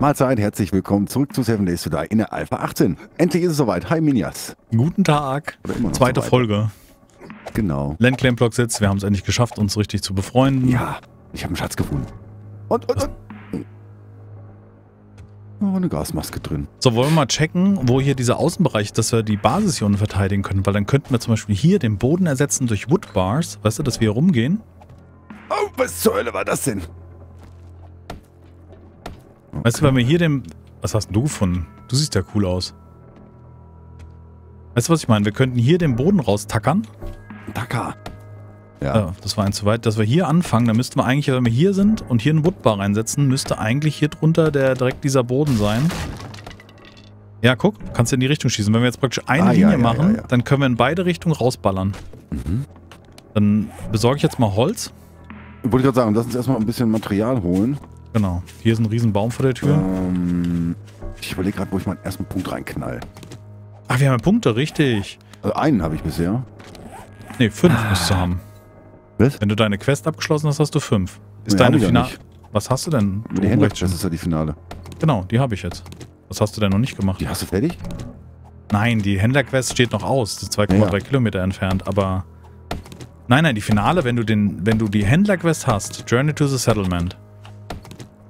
Mahlzeit, herzlich willkommen zurück zu Seven Days to Die in der Alpha 18. Endlich ist es soweit. Hi Minjas. Guten Tag. Zweite so. Folge. Genau. Len Klemplock sitzt. Wir haben es endlich geschafft, uns richtig zu befreunden. Ja, ich habe einen Schatz gefunden. Und, und, und. Oh, eine Gasmaske drin. So, wollen wir mal checken, wo hier dieser Außenbereich ist, dass wir die Basis hier unten verteidigen können. Weil dann könnten wir zum Beispiel hier den Boden ersetzen durch Woodbars. Weißt du, dass wir hier rumgehen? Oh, was zur Hölle war das denn? Weißt du, wenn wir hier den... Was hast denn du gefunden? Du siehst ja cool aus. Weißt du, was ich meine? Wir könnten hier den Boden raustackern. Dakar. Ja. Ja, das war eins zu weit. Dass wir hier anfangen, dann müssten wir eigentlich, wenn wir hier sind und hier einen Woodbar reinsetzen, müsste eigentlich hier drunter der direkt dieser Boden sein. Ja, guck, kannst du in die Richtung schießen. Wenn wir jetzt praktisch eine Ah, Linie ja, machen, ja, ja. dann können wir in beide Richtungen rausballern. Mhm. Dann besorge ich jetzt mal Holz. Wollte ich gerade sagen, lass uns erstmal ein bisschen Material holen. Genau. Hier ist ein riesen Baum vor der Tür. Ähm, ich überlege gerade, wo ich meinen ersten Punkt reinknall. Ach, wir haben ja Punkte, richtig. Also einen habe ich bisher. Ne, fünf musst du haben. Was? Wenn du deine Quest abgeschlossen hast, hast du fünf. Ist Nee, deine ich ja Final. nicht. Was hast du denn? Die Oben Hände, rechts das ist ja die Finale. Genau, die habe ich jetzt. Was hast du denn noch nicht gemacht? Die hast du fertig? Nein, die Händlerquest steht noch aus. Das ist 2,3 Ja, ja. Kilometer entfernt, aber. Nein, nein, die Finale, wenn du den, wenn du die Händlerquest hast, Journey to the Settlement,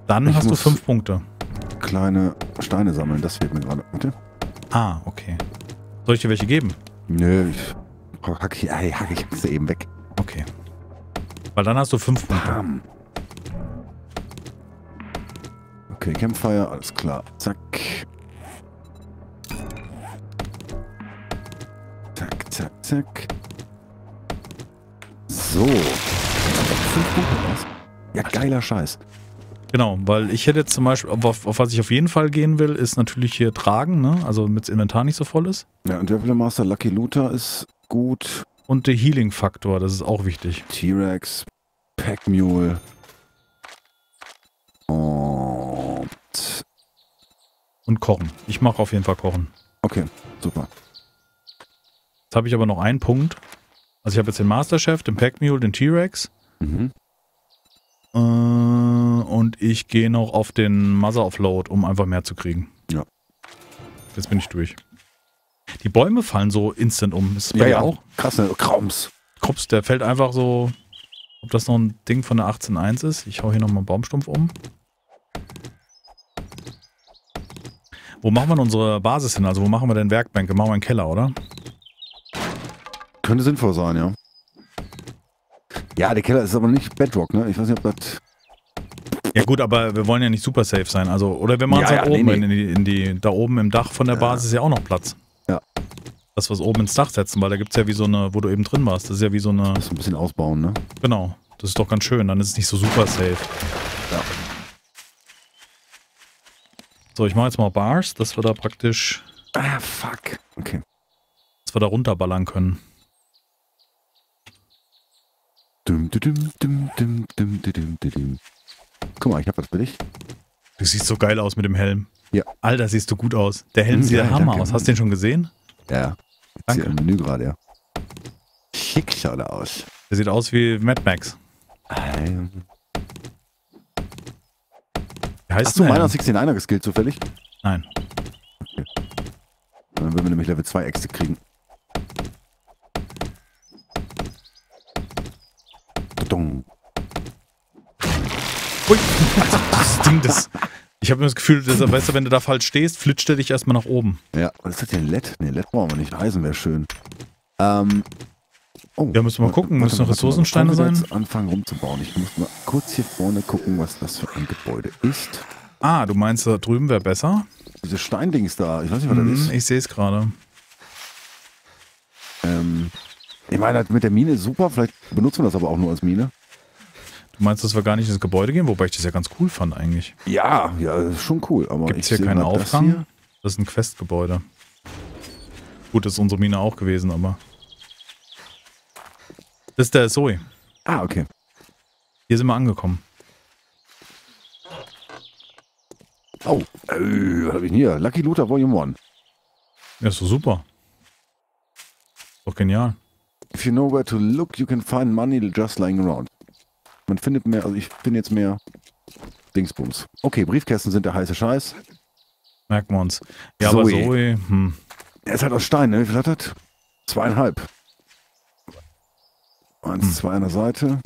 dann Ich hast du fünf Punkte. Kleine Steine sammeln, das fehlt mir gerade. Okay. Ah, okay. Soll ich dir welche geben? Nö, ich hack, ich- hack ich sie eben weg. Okay. Weil dann hast du fünf Punkte. Bam. Okay, Campfire, alles klar. Zack. Zack, zack, zack. So. Fünf Punkte was? Ja, geiler Scheiß. Genau, weil ich hätte jetzt zum Beispiel, auf, auf was ich auf jeden Fall gehen will, ist natürlich hier tragen, ne? Also damit das Inventar nicht so voll ist. Ja, und Devil Master Lucky Looter ist gut. Und der Healing-Faktor, das ist auch wichtig. T-Rex, Pack Mule. Und. Und kochen. Ich mache auf jeden Fall kochen. Okay, super. Jetzt habe ich aber noch einen Punkt. Also ich habe jetzt den Masterchef, den Packmule, den T-Rex. Mhm. Äh, und ich gehe noch auf den Mother of Load, um einfach mehr zu kriegen. Ja. Jetzt bin ich durch. Die Bäume fallen so instant um. Ist das bei dir auch? Krass, ne? Krams. Krups, der fällt einfach so. Ob das noch ein Ding von der 18.1 ist? Ich hau hier nochmal einen Baumstumpf um. Wo machen wir denn unsere Basis hin? Also wo machen wir denn Werkbänke? Machen wir einen Keller, oder? Könnte sinnvoll sein, ja. Ja, der Keller ist aber nicht Bedrock, ne? Ich weiß nicht, ob das. Ja gut, aber wir wollen ja nicht super safe sein. Also, oder wir machen es Ja, halt ja, nee, oben nee. In, die, in die, da oben im Dach von der. Basis ist ja auch noch Platz. Ja. Dass wir es oben ins Dach setzen, weil da gibt es ja wie so eine, wo du eben drin warst, das ist ja wie so eine, Das ein bisschen ausbauen, ne? genau, das ist doch ganz schön, dann ist es nicht so super safe. Ja. So, ich mache jetzt mal Bars, dass wir da praktisch, Ah, fuck. Okay. dass wir da runterballern können. Dum, dum, dum, dum, dum, dum, dum, Guck mal, ich hab was für dich. Du siehst so geil aus mit dem Helm. Ja. Alter, siehst du gut aus. Der Helm hm, sieht ja, der Hammer danke. aus. Hast du den schon gesehen? Ja. Jetzt danke. Hier im Menü gerade, ja. Schick schaut er aus. Der sieht aus wie Mad Max. Ähm. Wie heißt Hast du meiner 16-1er geskillt zufällig? Nein. Okay. Dann würden wir nämlich Level 2 Äxte kriegen. Ding, das. Ich habe mir das Gefühl, dass, weißt du, wenn du da falsch stehst, flitscht er dich erstmal nach oben. Ja, was ist das denn? LED? Ne, LED brauchen wir nicht. Eisen wäre schön. Ähm. Oh, Ja, müssen wir mal gucken. Müssen noch warte Ressourcensteine sein? Jetzt anfangen rumzubauen. Ich muss mal kurz hier vorne gucken, was das für ein Gebäude ist. Ah, du meinst, da drüben wäre besser? Diese Steindings da. Ich weiß nicht, was Hm, das ist. ich sehe es gerade. Ähm, ich meine, das mit der Mine ist super. Vielleicht benutzen wir das aber auch nur als Mine. Du meinst, dass wir gar nicht ins Gebäude gehen? Wobei ich das ja ganz cool fand eigentlich. Ja, ja, ist schon cool. Aber Gibt es hier keinen das Aufgang? hier. Das ist ein Questgebäude. Gut, das ist unsere Mine auch gewesen, aber. Das ist der Zoe. Ah, okay. Hier sind wir angekommen. Oh, äh, was habe ich denn hier? Lucky Looter Volume 1. Ja, ist doch super. Doch genial. If you know where to look, you can find money just lying around. Man findet mehr, also ich finde jetzt mehr Dingsbums. Okay, Briefkästen sind der heiße Scheiß. Merken wir uns. Ja, aber Zoe. Zoe, hm. Er ist halt aus Stein, ne? Wie viel hat das? Zweieinhalb. Eins, Hm. zwei an der Seite.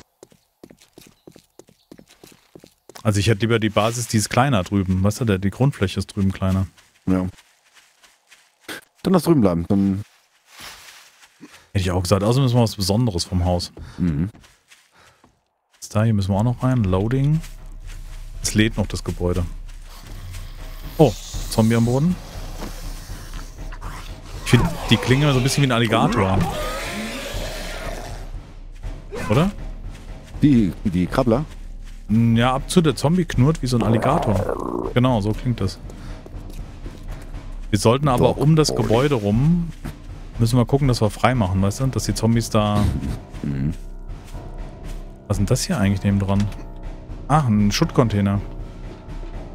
Also ich hätte lieber die Basis, die ist kleiner drüben. Weißt du, der, die Grundfläche ist drüben kleiner. Ja. Dann lass drüben bleiben. Dann. Hätte ich auch gesagt. Außerdem müssen wir was Besonderes vom Haus. Mhm. Da, hier müssen wir auch noch rein. Loading. Es lädt noch das Gebäude. Oh, Zombie am Boden. Ich finde, die klingen so ein bisschen wie ein Alligator. Oder? Die, die Krabbler. Hm, Ja, ab zu der Zombie knurrt wie so ein Alligator. Genau, so klingt das. Wir sollten aber Dog um das Boy. Gebäude rum, müssen wir gucken, dass wir frei machen, weißt du? Dass die Zombies da... Mhm. Was ist denn das hier eigentlich neben dran? Ah, ein Schuttcontainer.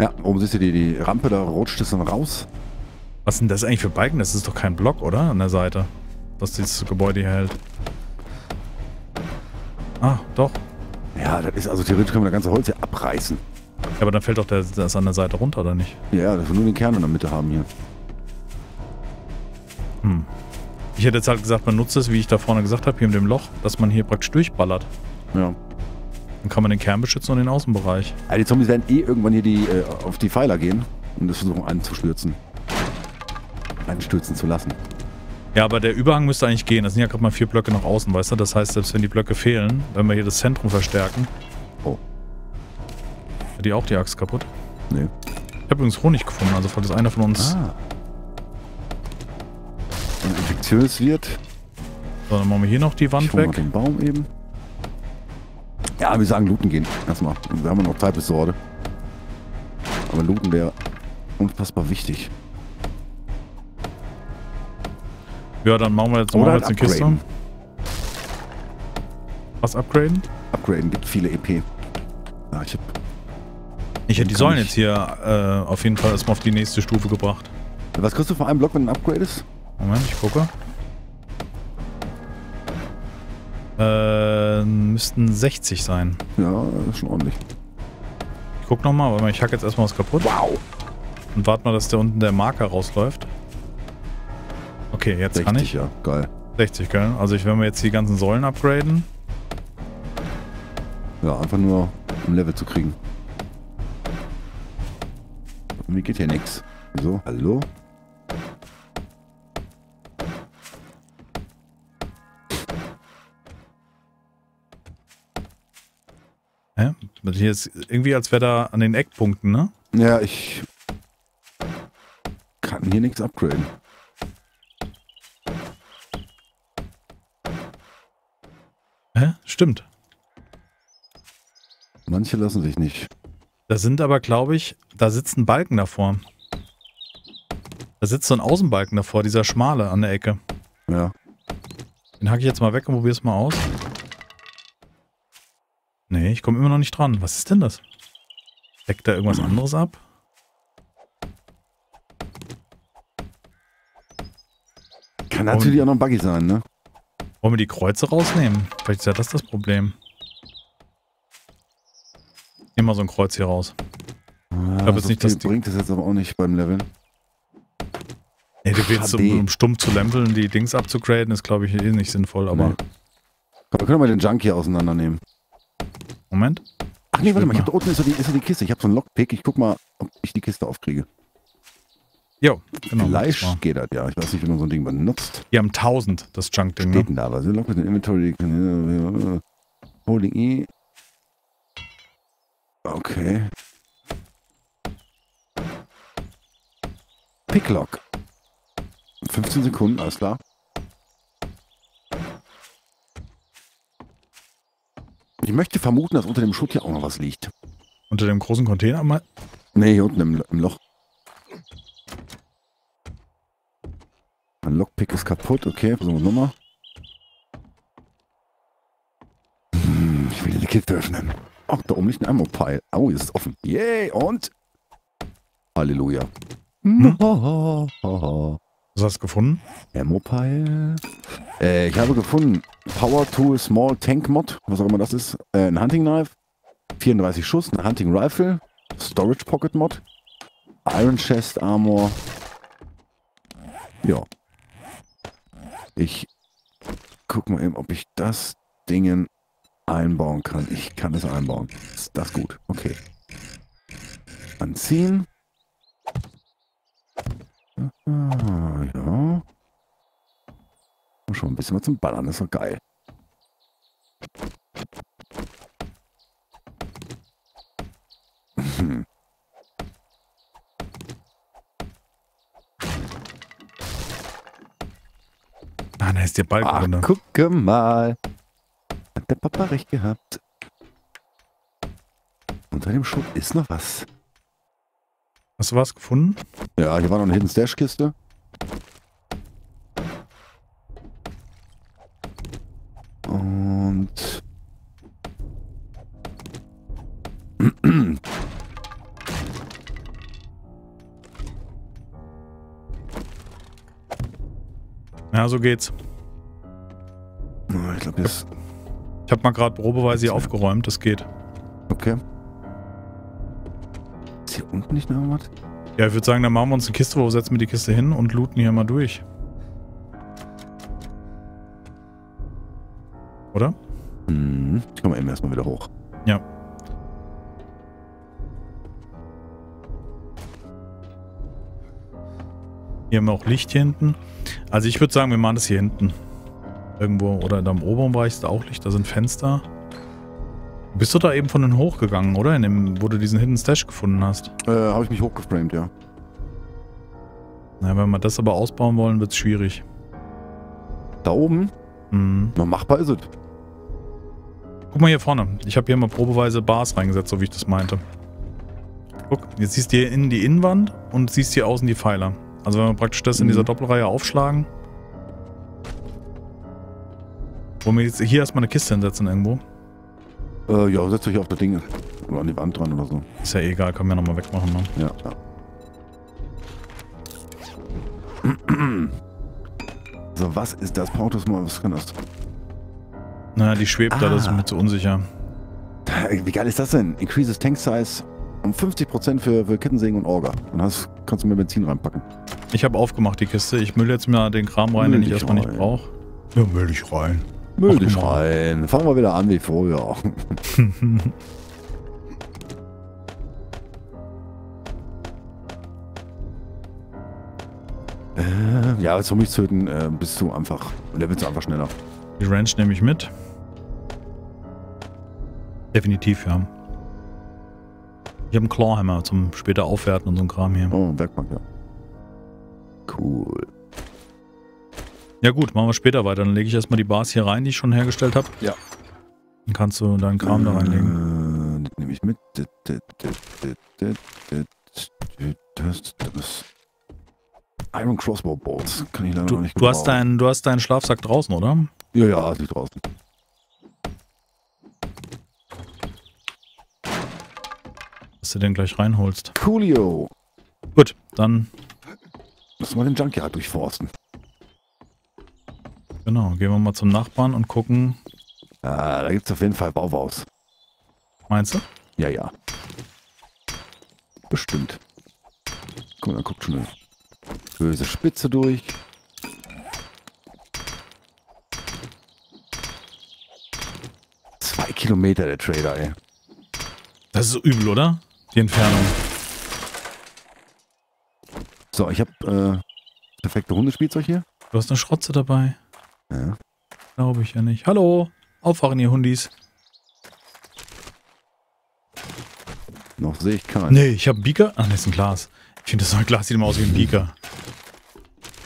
Ja, oben siehst du die, die Rampe, da rutscht es dann raus. Was denn das eigentlich für Balken? Das ist doch kein Block, oder? An der Seite. Was dieses Gebäude hier hält. Ah, doch. Ja, das ist also theoretisch können wir das ganze Holz hier abreißen. Ja, aber dann fällt doch der, das an der Seite runter, oder nicht? Ja, dass wir nur den Kern in der Mitte haben hier. Hm. Ich hätte jetzt halt gesagt, man nutzt es, wie ich da vorne gesagt habe, hier mit dem Loch, dass man hier praktisch durchballert. Ja. Dann kann man den Kern beschützen und den Außenbereich. ja die Zombies werden eh irgendwann hier die, äh, auf die Pfeiler gehen und das versuchen einzustürzen. Einstürzen zu lassen. Ja, aber der Überhang müsste eigentlich gehen. Das sind ja gerade mal vier Blöcke nach außen, weißt du? Das heißt, selbst wenn die Blöcke fehlen, wenn wir hier das Zentrum verstärken. Oh. Hat die auch die Axt kaputt? Nee. Ich habe übrigens Honig gefunden, also falls einer von uns. Ah. Wenn infektiös wird, So, dann machen wir hier noch die ich Wand mal weg. den Baum eben. Ja, wir sagen looten gehen. Erstmal. Wir haben ja noch Zeit bis zur Horde. Aber looten wäre unfassbar wichtig. Ja, dann machen wir jetzt, Oder machen halt jetzt eine Kiste. upgraden. Was upgraden? Upgraden gibt viele EP. Ja, ich hab Ich hätte die Säulen jetzt hier äh, auf jeden Fall erstmal auf die nächste Stufe gebracht. Was kriegst du für einen Block, wenn ein Upgrade ist? Moment, ich gucke. Äh, müssten 60 sein. Ja, ist schon ordentlich. Ich guck nochmal, aber ich hack jetzt erstmal was kaputt. Wow! Und warte mal, dass der unten der Marker rausläuft. Okay, jetzt 60, kann ich. ja. Geil. 60, gell? Also ich, wenn wir jetzt die ganzen Säulen upgraden. Ja, einfach nur um Level zu kriegen. Mir geht hier nix. Wieso? Hallo? Hä? Hier ist irgendwie, als wäre da an den Eckpunkten, ne? Ja, ich kann hier nichts upgraden. Hä? Stimmt. Manche lassen sich nicht. Da sind aber, glaube ich, da sitzt ein Balken davor. Da sitzt so ein Außenbalken davor, dieser schmale an der Ecke. Ja. Den hacke ich jetzt mal weg und probiere es mal aus. Nee, ich komme immer noch nicht dran. Was ist denn das? Deckt da irgendwas anderes ab? Kann natürlich auch noch ein Buggy sein, ne? Wollen wir die Kreuze rausnehmen? Vielleicht ist ja das das Problem. Nehmen wir so ein Kreuz hier raus. Ich glaub jetzt nicht, dass die- bringt das jetzt aber auch nicht beim Leveln. Nee, du willst, um, um stumm zu leveln, die Dings abzugraden, ist glaube ich eh nicht sinnvoll, aber Nee. Komm, wir können mal den Junk hier auseinandernehmen. Moment. Ach nee, warte mal, ich hab da unten ist so die, ist so die Kiste. Ich habe so einen Lockpick. Ich guck mal, ob ich die Kiste aufkriege. Jo, genau. mal. geht das, ja. Ich weiß nicht, wie man so ein Ding benutzt. Die haben 1000, das Junk-Ding, Steht ne? denn da was? Lock mit dem Inventory. äh, Holding E. Okay. Picklock. 15 Sekunden, alles klar. Ich möchte vermuten, dass unter dem Schutt hier auch noch was liegt. Unter dem großen Container mal. Nee, hier unten im, im Loch. Mein Lockpick ist kaputt. Okay, versuchen wir nochmal. Hm, ich will die Kiste öffnen. Ach, da oben liegt ein Ammo-Pile. Oh, ist offen. Yay, und? Halleluja. Ammo-Pile. Was hast du gefunden? Äh, ich habe gefunden Power Tool Small Tank Mod, was auch immer das ist. Äh, ein Hunting Knife, 34 Schuss, ein Hunting Rifle, Storage Pocket Mod. Iron Chest Armor. Ja. Ich guck mal eben, ob ich das Ding einbauen kann. Ich kann es einbauen. Ist das gut? Okay. Anziehen. Ah, ja. Schon ein bisschen was zum Ballern, das ist doch geil. Hm. Ah, da ist der Balken Ach, drin. gucke mal. Hat der Papa recht gehabt. Unter dem Schutt ist noch was. Hast du was gefunden? Ja, hier war noch eine Hidden Stash Kiste. Und Ja, so geht's. Ich glaube jetzt. Ich habe mal gerade probeweise hier aufgeräumt, das geht. Okay. Hier unten nicht noch irgendwas? Ja, ich würde sagen, dann machen wir uns eine Kiste, wo setzen wir die Kiste hin und looten hier mal durch. Oder? Hm. Ich komme eben erstmal wieder hoch. Ja. Hier haben wir auch Licht hier hinten. Also ich würde sagen, wir machen das hier hinten. Irgendwo, oder da im oberen Bereich ist da auch Licht, da sind Fenster. Bist du da eben von den hochgegangen, oder? In dem, wo du diesen Hidden Stash gefunden hast. Äh, habe ich mich hochgeframed, ja. Na, wenn wir das aber ausbauen wollen, wird es schwierig. Da oben? Mhm. Na, machbar ist es. Guck mal hier vorne. Ich habe hier mal probeweise Bars reingesetzt, so wie ich das meinte. Guck, jetzt siehst du hier innen die Innenwand und siehst hier außen die Pfeiler. Also wenn wir praktisch das in Mhm. dieser Doppelreihe aufschlagen. Wollen wir jetzt hier erstmal eine Kiste hinsetzen irgendwo? Äh, ja, setzt euch auf das Ding. Oder an die Wand dran oder so. Ist ja egal, können wir nochmal wegmachen. Ne? Ja, ja. So, was ist das? Pautus mal, was kann das? Naja, die schwebt da, das ist Ah. mir zu unsicher. Wie geil ist das denn? Increases Tank Size um 50% für, für Kettensägen und Orga. Dann hast, kannst du mehr Benzin reinpacken. Ich habe aufgemacht die Kiste. Ich müll jetzt mal den Kram rein, Müll den ich erstmal nicht rein. brauche. Ja, müll dich rein. Müll rein. Fangen wir wieder an wie vorher. äh, ja, Zombies töten äh, bist du einfach, levelst du einfach schneller. Die Ranch nehme ich mit. Definitiv, ja. Ich habe einen Clawhammer zum später Aufwerten und so ein Kram hier. Oh, Werkbank, ja. Cool. Ja gut, machen wir später weiter. Dann lege ich erstmal die Bars hier rein, die ich schon hergestellt habe. Ja. Dann kannst du deinen Kram da reinlegen. Äh, das nehme ich mit. Das, das. Iron Crossbow Bolts. Kann ich leider noch Du, nicht du, hast deinen, du hast deinen Schlafsack draußen, oder? Ja, ja, ist nicht draußen. Dass du den gleich reinholst. Coolio. Gut, dann, Lass mal den Junkyard durchforsten. Genau, gehen wir mal zum Nachbarn und gucken. Ah, da gibt's auf jeden Fall Bauhaus. Meinst du? Ja, ja. Bestimmt. Guck mal, da guckt schon eine böse Spitze durch. Zwei Kilometer der Trader, ey. Das ist so übel, oder? Die Entfernung. So, ich habe äh, perfekte Hundespielzeug hier. Du hast eine Schrotze dabei. Ja. Glaube ich ja nicht. Hallo, aufwachen, ihr Hundis. Noch sehe ich keinen. Nee, ich habe einen Beaker. Ach, nee, ist ein Glas. Ich finde, das ein Glas sieht immer aus wie ein Beaker.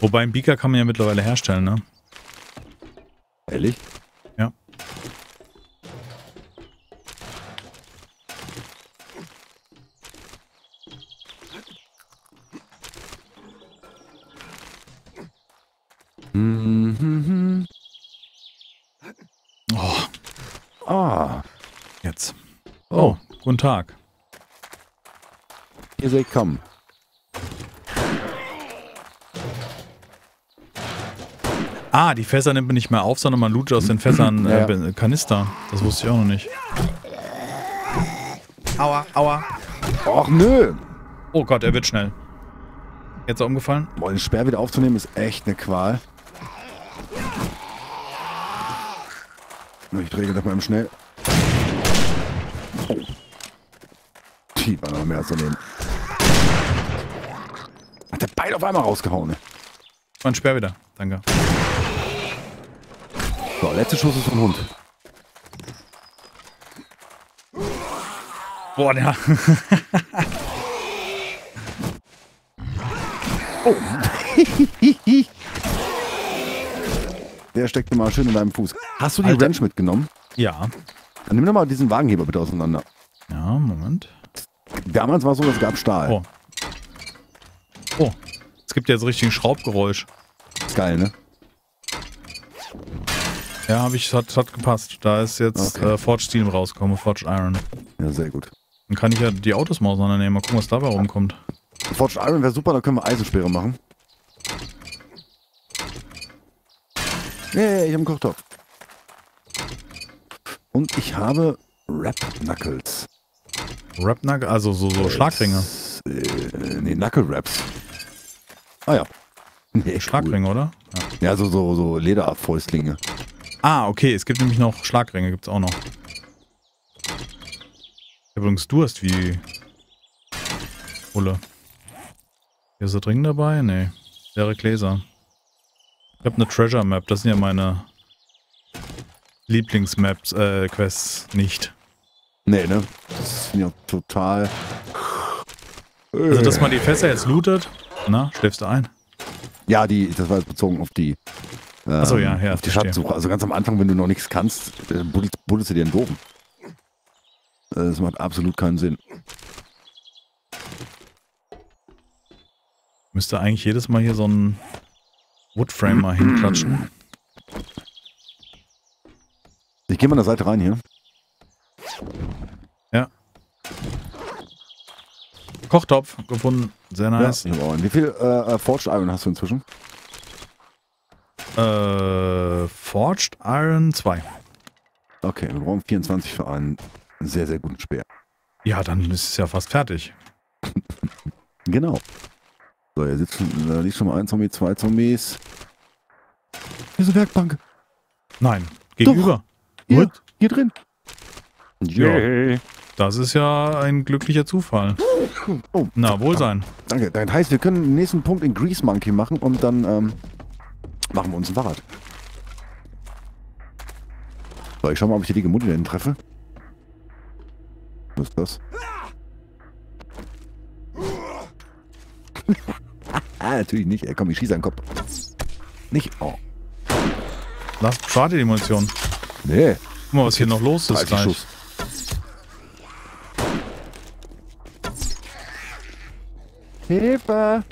Wobei, ein Beaker kann man ja mittlerweile herstellen, ne? Ehrlich? Guten Tag. hier sehe ich kommen. Ah, die Fässer nimmt man nicht mehr auf, sondern man lootet aus den Fässern äh, Ja. Ben- Kanister. Das wusste ich auch noch nicht. Aua, aua. Och, nö. Oh Gott, er wird schnell. Jetzt er umgefallen. Boah, den Speer wieder aufzunehmen ist echt eine Qual. Ich drehe das mal eben schnell. Oh. Die war noch mehr als daneben. Hat der beide auf einmal rausgehauen, ne? Mein Speer wieder. Danke. So, letzter Schuss ist vom Hund. Boah, der. Oh. Der steckte mal schön in deinem Fuß. Hast du die. Wrench mitgenommen? ja. Dann nimm doch mal diesen Wagenheber bitte auseinander. Ja. Damals war es so, es gab Stahl. Oh. Oh. Es gibt jetzt richtig ein Schraubgeräusch. Ist geil, ne? Ja, habe ich, hat, hat gepasst. Da ist jetzt Okay. äh, Forged Steel rausgekommen, Forged Iron. Ja, sehr gut. Dann kann ich ja die Autos mal auseinandernehmen. Mal gucken, was dabei rumkommt. Forged Iron wäre super, da können wir Eisenspeere machen. Yeah, ich habe einen Kochtopf. Und ich habe Rap Knuckles. Rapnack, also so, so Schlagringe. Äh, nee, Knuckle Raps. Ah ja. Nee, Schlagringe, oder? Ja. Cool. Ja, so, so, so Lederfäustlinge. Ah, okay. Es gibt nämlich noch Schlagringe, gibt's auch noch. Übrigens Durst wie Bulle. Hier ist er dringend dabei? Nee. Wäre Gläser. Ich habe eine Treasure Map. Das sind ja meine Lieblingsmaps, äh, Quests nicht. Nee, ne? Das ich auch total. Also, dass man die Fässer jetzt lootet. Na, schläfst du ein? Ja, die, das war jetzt bezogen auf die. Ähm, Ach so, ja, ja, Auf die. Schatzsuche. Also ganz am Anfang, wenn du noch nichts kannst, äh, buddelst, buddelst du dir einen Doofen. Äh, Das macht absolut keinen Sinn. Müsste eigentlich jedes Mal hier so ein Woodframe mal hinklatschen. Ich gehe mal an der Seite rein hier. Kochtopf gefunden. Sehr nice. Ja. Wie viel äh, äh, Forged Iron hast du inzwischen? Äh, Forged Iron 2. Okay, wir brauchen 24 für einen sehr, sehr guten Speer. Ja, dann ist es ja fast fertig. Genau. So, hier sitzt schon, da liegt schon mal ein Zombie, zwei Zombies. Hier ist eine Werkbank. Nein, gegenüber. Hier, What? hier drin. Ja. Das ist ja ein glücklicher Zufall. Oh, Na, Wohlsein. danke. Das heißt, wir können den nächsten Punkt in Grease Monkey machen und dann ähm, machen wir uns ein Fahrrad. So, ich schau mal, ob ich hier die Mutti denn treffe. Was ist das? ah, natürlich nicht. Ey, komm, ich schieße einen Kopf. Nicht. Oh. Lass, schade die Munition. Nee. Guck mal, was hier noch los ist 30 gleich. Schuss. Hilfe!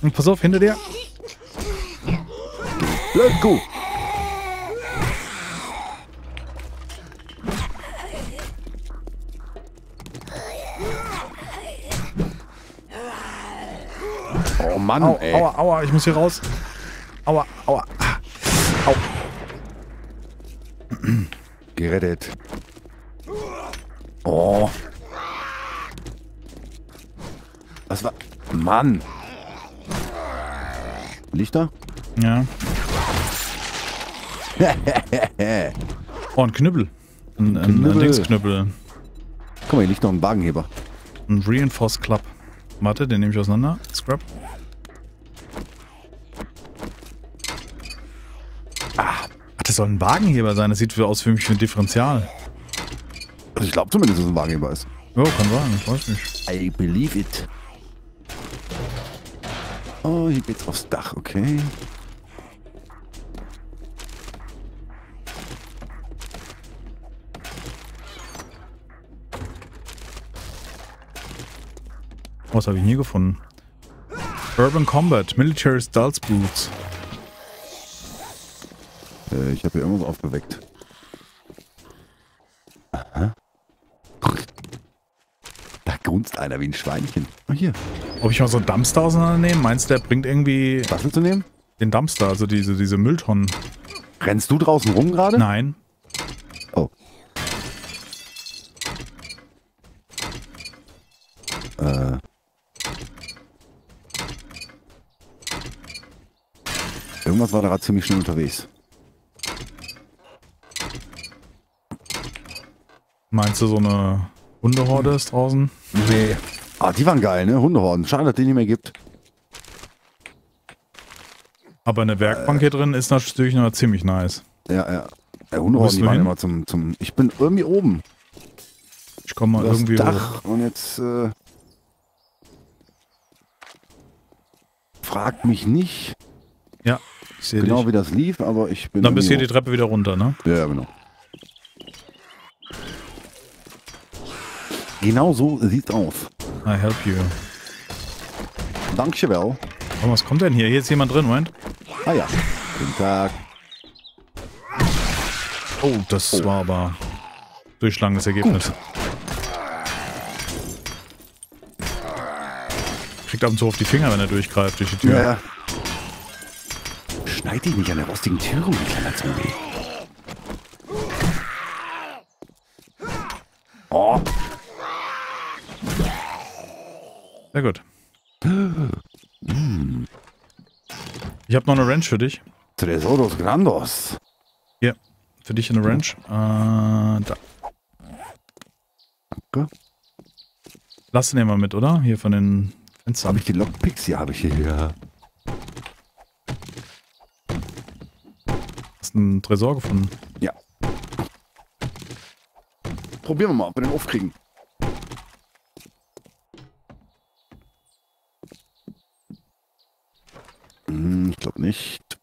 Und pass auf, hinter dir. Blöd Kuh! Oh Mann, Au, ey. aua, aua, ich muss hier raus. Aua, aua. Au. Gerettet. Oh. Was war... Mann. Lichter? Ja. Oh, ein Knüppel. Ein, ein, ein Knüppel. Dingsknüppel. Guck mal, hier liegt noch ein Wagenheber. Ein Reinforced Club. Warte, den nehme ich auseinander. Scrap. Ah, ach, das soll ein Wagenheber sein. Das sieht für- aus für mich wie ein Differential. Also ich glaube zumindest, dass es ein Wagenheber ist. Jo, kann sein. Ich weiß nicht. I believe it. Oh, hier geht's aufs Dach, okay. Was habe ich hier gefunden? Urban Combat, Military Stealth Boots. Äh, ich habe hier irgendwas aufgeweckt. Aha. Da grunzt einer wie ein Schweinchen. Ah, hier. Ob ich mal so einen Dumpster auseinandernehme? Meinst du, der bringt irgendwie... Was willst du nehmen? Den Dumpster, also diese, diese Mülltonnen. Rennst du draußen rum gerade? Nein. Oh. Äh... Irgendwas war da gerade ziemlich schnell unterwegs. Meinst du, so eine Hundehorde ist draußen? Nee. Ah, die waren geil, ne? Hundehorden. Schade, dass die nicht mehr gibt. Aber eine Werkbank hier drin ist natürlich noch ziemlich nice. Ja, ja. Wo Hundehorden, die waren hin? immer zum, zum. Ich bin irgendwie oben. Ich komme mal Das irgendwie hoch. Dach und jetzt äh, fragt mich nicht Ja, ich sehe genau dich. wie das lief, aber ich bin. Dann bist du hier die irgendwie Treppe wieder runter, ne? hoch. Ja, ja, genau. Genau so sieht's aus. I help you. Danke, well. Oh, was kommt denn hier? Hier ist jemand drin, Moment. Ah ja. Guten Tag. Oh, das war aber durchschlagendes Ergebnis. Kriegt ab und zu auf die Finger, wenn er durchgreift durch die Tür. Ja, ja. Schneid dich nicht an der rostigen Tür rum, kleiner Zombie. Oh, Sehr gut. Ich habe noch eine Wrench für dich. Tresoros Grandos. Hier, für dich eine Wrench. Äh, da. Danke. Lass den mal mit, oder? Hier von den Habe Fenstern. ich die Lockpicks? Ja, habe ich hier. Hast einen Tresor gefunden. Ja. Probieren wir mal, ob wir den aufkriegen. Hm, ich glaube nicht.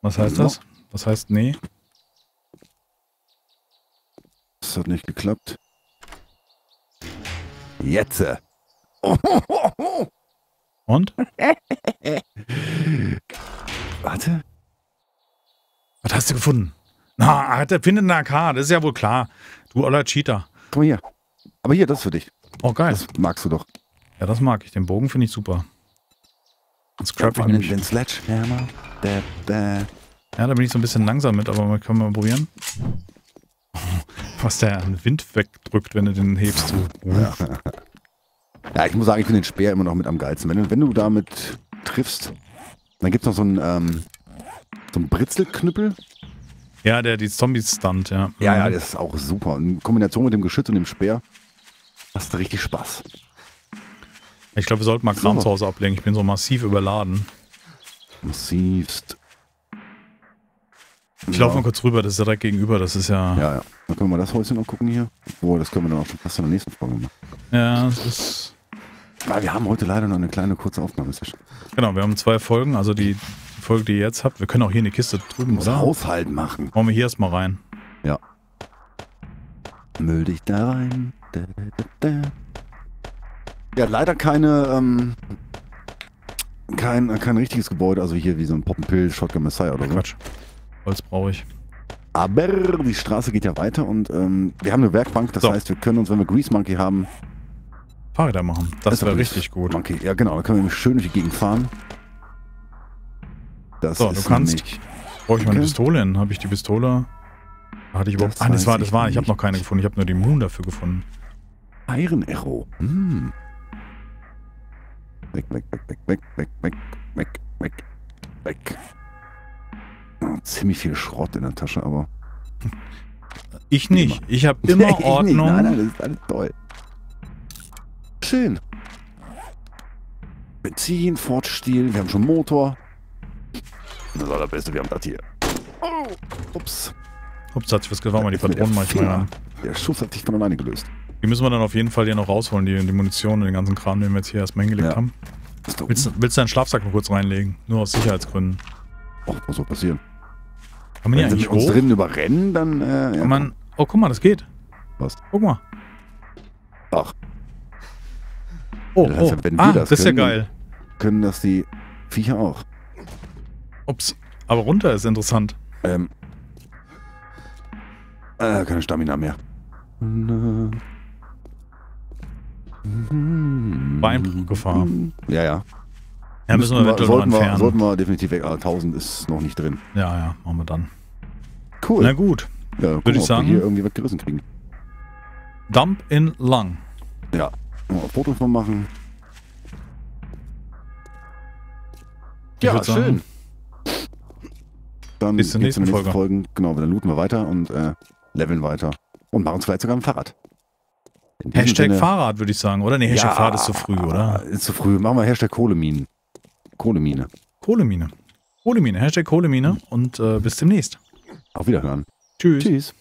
Was heißt das? Was heißt nee? Das hat nicht geklappt. Jetzt. Und? Warte. Was hast du gefunden? Na, hat er findet eine AK, das ist ja wohl klar. Du oller Cheater. Guck mal hier. Aber hier, das ist für dich. Oh, geil. Das magst du doch. Ja, das mag ich. Den Bogen finde ich super. Den scrap ich den, den Sledgehammer. Da, da. Ja, da bin ich so ein bisschen langsam mit, aber man kann mal probieren. Was der Wind wegdrückt, wenn du den hebst. So. Ja, ich muss sagen, ich finde den Speer immer noch mit am geilsten. Wenn du, wenn du damit triffst, dann gibt es noch so einen, ähm, so einen Britzelknüppel. Ja, der die Zombies stunt, ja. Ja, ja, Mhm. das ist auch super. In Kombination mit dem Geschütz und dem Speer hast du richtig Spaß. Ich glaube, wir sollten mal Kram So. zu Hause ablegen. Ich bin so massiv überladen. Massivst. Ich ja. laufe mal kurz rüber, das ist direkt gegenüber. Das ist ja. Ja, ja. Dann können wir das Häuschen noch gucken hier. Boah, das können wir dann auch schon fast in der nächsten Folge machen. Ja, das ist. Ah, wir haben heute leider noch eine kleine kurze Aufnahmesession. Genau, wir haben zwei Folgen. Also die, Folge, die ihr jetzt habt. Wir können auch hier in die Kiste drüben, oder? Haushalt machen. Machen wir hier erstmal rein. Ja. Müll dich da rein. Da, da, da. Ja, leider keine, ähm, kein, kein richtiges Gebäude, also hier wie so ein Poppenpill, Shotgun Messiah oder so. Quatsch. Holz brauche ich. Aber die Straße geht ja weiter und ähm, wir haben eine Werkbank, das So. heißt, wir können uns, wenn wir Grease Monkey haben, Fahrräder machen. Das wäre richtig gut. Monkey, ja genau, dann können wir schön durch die Gegend fahren. Das So, du ist kannst- Brauche ich mal eine Okay. Pistole hin? Habe ich die Pistole? Hatte ich überhaupt. Das ah, das war, das war. Ich habe noch keine gefunden. Ich habe nur die Moon dafür gefunden. Iron Arrow. Hm. Weg, weg, weg, weg, weg, weg, weg, weg, weg, weg. Ah, ziemlich viel Schrott in der Tasche, aber. Ich nicht. Ich habe immer Ich. Ordnung. Nein, nein, das ist alles toll. Schön. Benzin, Fortstil, wir haben schon Motor. Das allerbeste, wir haben das hier. Oh, ups. Ups, hat sich was mal die Patronen manchmal an. Der Schuss hat sich von alleine gelöst. Die müssen wir dann auf jeden Fall hier noch rausholen, die, die Munition und den ganzen Kram, den wir jetzt hier erstmal hingelegt Ja. haben. Willst, du- willst du deinen Schlafsack mal kurz reinlegen? Nur aus Sicherheitsgründen. oh, was soll passieren? Kann man hier Wenn sie eigentlich uns hoch? drinnen überrennen, dann. Äh, ja, Kann man, oh, guck mal, das geht. Was? Guck mal. Ach, Oh, Das heißt, oh. wenn wir ah, das das ist ja können, geil. können das die Viecher auch. Ups. Aber runter ist interessant. Ähm. Äh, keine Stamina mehr. Beinbruchgefahr. Ja, ja. Ja, müssen wir eventuell sollten, wir, sollten wir definitiv weg. Ah, 1000 ist noch nicht drin. Ja, ja, machen wir dann. Cool. Na gut. ja, gucken, würd ich sagen- Wir hier irgendwie was gerissen kriegen. Dump in Lang. Ja. Mal ein Foto von machen. Ich Ja, schön. Dann Bis zur nächsten Folge. Folgen. Genau, dann looten wir weiter und äh, leveln weiter. Und machen es vielleicht sogar dem Fahrrad. Hashtag Sinne- Fahrrad, würde ich sagen, oder? Nee, Hashtag Ja, Fahrrad ist zu früh, oder? Ist zu früh. Machen wir Hashtag Kohleminen. Kohlemine. Kohlemine. Kohlemine, Hashtag Kohlemine und äh, bis demnächst. Auf Wiederhören. Tschüss. Tschüss.